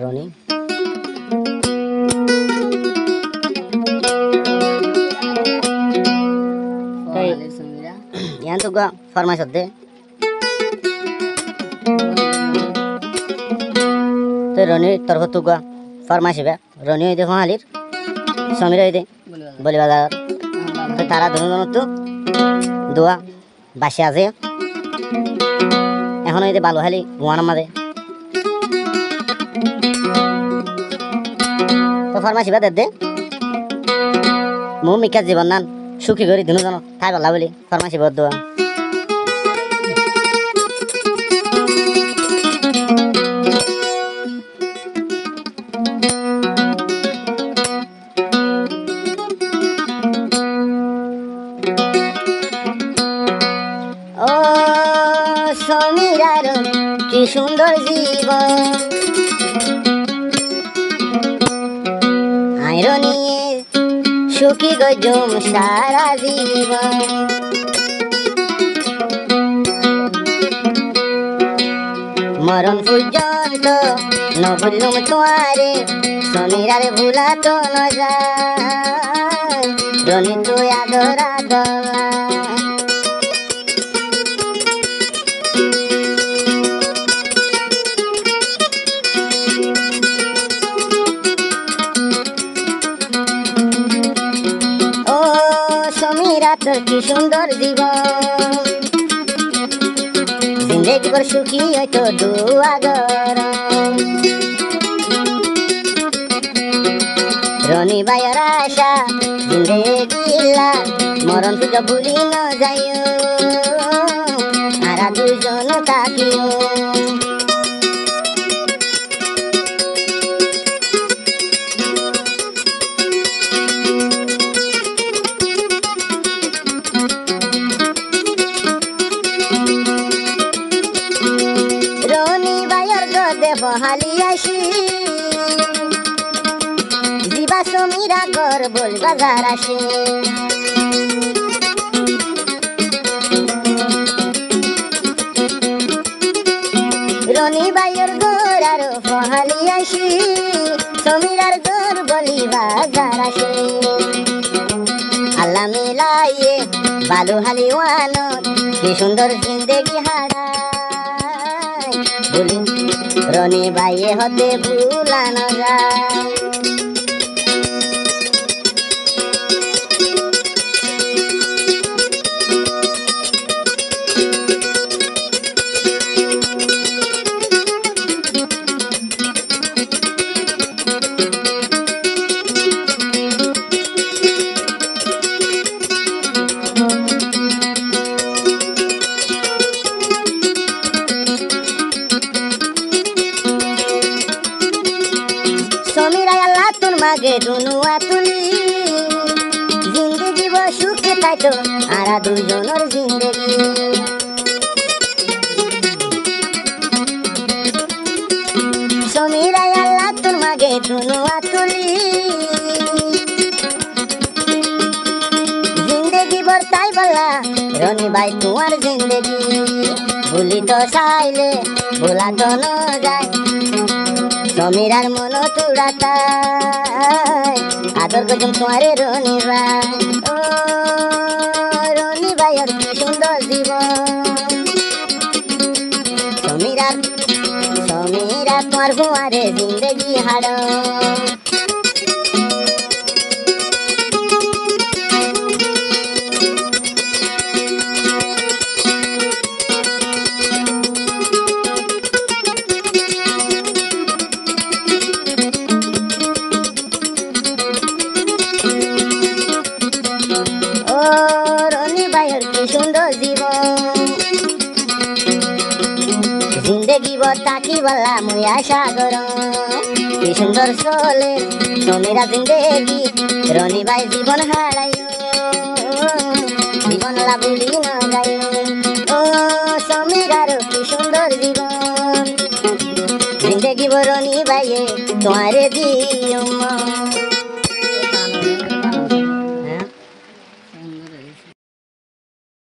রনি। তো রনি তরফ তো গা ফরমাইশ বে। রনি হইতে হালির সমীর হইতে বলি বাজার তো তারা দুজন তো দোয়া বাসে আছে। এখন হইতে বালু হালি গুয়ান মাঝে তো ফরমাইশ বে দে। মু মিকা জীবন নান, সুখী করি দুজন ঠাই পালা বলি ফরমাইশ বে দোয়া ও সমীরার কি সুন্দর জীবন। সুখী গজম সারা জীবন। মরণ পর্যন্ত ন ভুলুম তোমারে সমীরার ভুলা তো নজা রনি তুই আদর। দলা কি সুন্দর জীবন। জিন্দেগি বড় সুখী হয়তো দুয়াগর রনি বায়র আশা জিন্দেগিলা মরণ তুজ ভুলি ন যাইও। আরা দুজন তাকিও আসি। দিবা সমীরা গর বল বাজার আসে। রনি বায়র গর আর বহালি আসি, সমীরার গর বলি বাজার আসে। আল্লাহ মিলাইয়ে বালু হালি ওয়ানত, কি সুন্দর জিন্দেগি হারায় বলি রনি ভাইয়ে হতে ভুলানো যায়। মাগে দুনুয়া তুলি জিন্দগি সুখে তাই তো আরা দুজনের জিন্দগি। সমীরা আল্লাহ তোর মাগে দুনুয়া তুলি। জিন্দগি বর তাই বলা রনি ভাই তোমার জিন্দগি। ভুলি তো চাইলে, ভোলা তো ন যায়। সমীরার মন তুড়াতাই আদর গজম তোমারে রনি ভাই। ও, রনি ভাই, আর কি সুন্দর জীবন। সমীরার সমীরা তোমার ঘুমারে জিন্দগি হাড় জিন্দগি বতাকি বলা মুয়া সাগর। কি সুন্দর চলে সমীরা জিন্দগি রনি ভাই জীবন হারাই জীবন লাভুলি না গাই ও সমীরার কি সুন্দর জীবন। জিন্দগি বরনি ভাইয়ে তোমারে দিও মন।